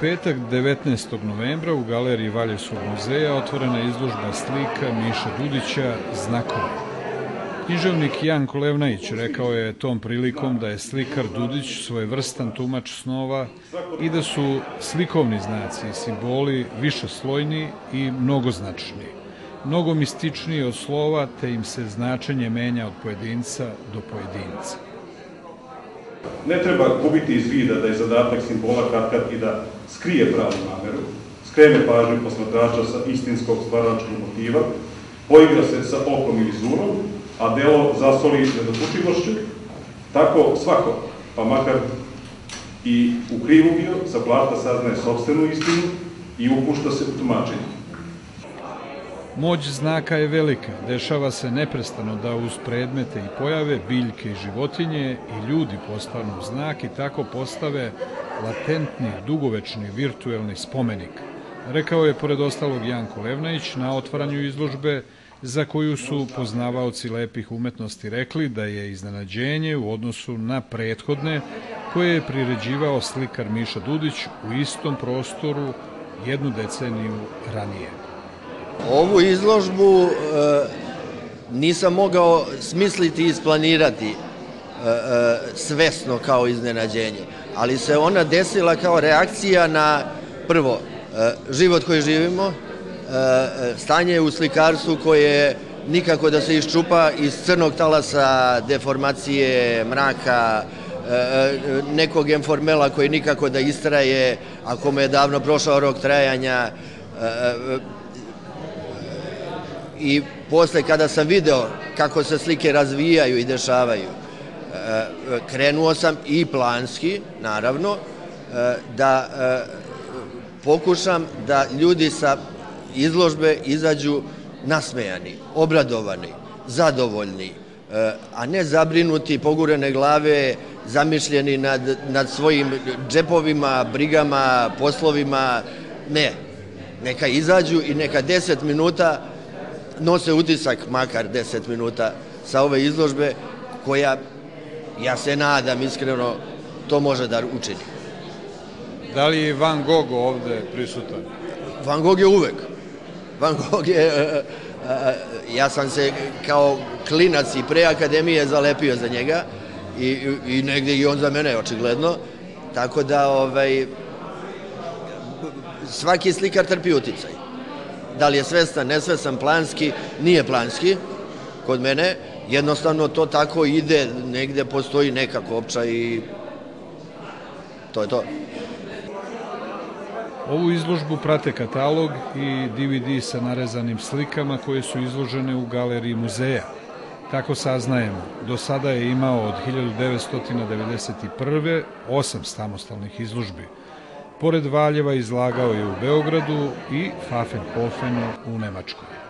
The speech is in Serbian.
petak 19. novembra u galeriji Valjevskog muzeja otvorena je izložba slika Miša Dudića Znakovi. Književnik Janko Levnajić rekao je tom prilikom da je slikar Dudić svojevrstan tumač snova i da su slikovni znaci i simboli višeslojni i mnogoznačni, mnogo mističniji od slova, te im se značenje menja od pojedinca do pojedinca. Ne treba gubiti iz vida da je zadatak simbola katkad i da skrije pravu nameru, skrene pažnju posmatrača sa istinskog stvaračkog motiva, poigra se sa okom ili zurom, a delo zasoli nedopučivošću, tako svako, pa makar i u krivu bio, sa plata saznaje sobstvenu istinu i upušta se u tumačenje. Moć znaka je velika, dešava se neprestano da uz predmete i pojave, biljke i životinje i ljudi postanu znak i tako postave latentni, dugovečni, virtuelni spomenik. Rekao je, pored ostalog, Janko Levnajić na otvaranju izložbe, za koju su poznavaoci lepih umetnosti rekli da je iznenađenje u odnosu na prethodne koje je priređivao slikar Miša Dudić u istom prostoru jednu deceniju ranije. Ovu izložbu e, nisam mogao smisliti i isplanirati e, e, svesno kao iznenađenje, ali se ona desila kao reakcija na prvo život koji živimo, stanje u slikarstvu koje nikako da se iščupa iz crnog talasa deformacije, mraka, nekog informela koji nikako da istraje, a kome je davno prošao rok trajanja, i posle kada sam video kako se slike razvijaju i dešavaju, e, krenuo sam i planski, naravno, e, da e, pokušam da ljudi sa izložbe izađu nasmejani, obradovani, zadovoljni, a ne zabrinuti, pogurene glave, zamišljeni nad, nad svojim džepovima, brigama, poslovima. Ne, neka izađu i neka 10 minuta nose utisak makar 10 minuta sa ove izložbe koja, ja se nadam iskreno, to može da učini. Da li je Van Gogh ovde prisutan? Van Gogh je uvek. Van Gogh je, e, e, e, ja sam se kao klinac i pre akademije zalepio za njega i, i negde i on za mene, očigledno. Tako da, ovaj, svaki slikar trpi uticaj da li je svestan, nesvestan, planski, nije planski kod mene, jednostavno to tako ide, negde postoji nekako opća i to je to. Ovu izložbu prate katalog i DVD sa narezanim slikama koje su izložene u galeriji muzeja. Tako saznajemo, do sada je imao od 1991. osam samostalnih izložbi – Pored Valjeva izlagao je u Beogradu i Pfaffenhofenu u Nemačkoj.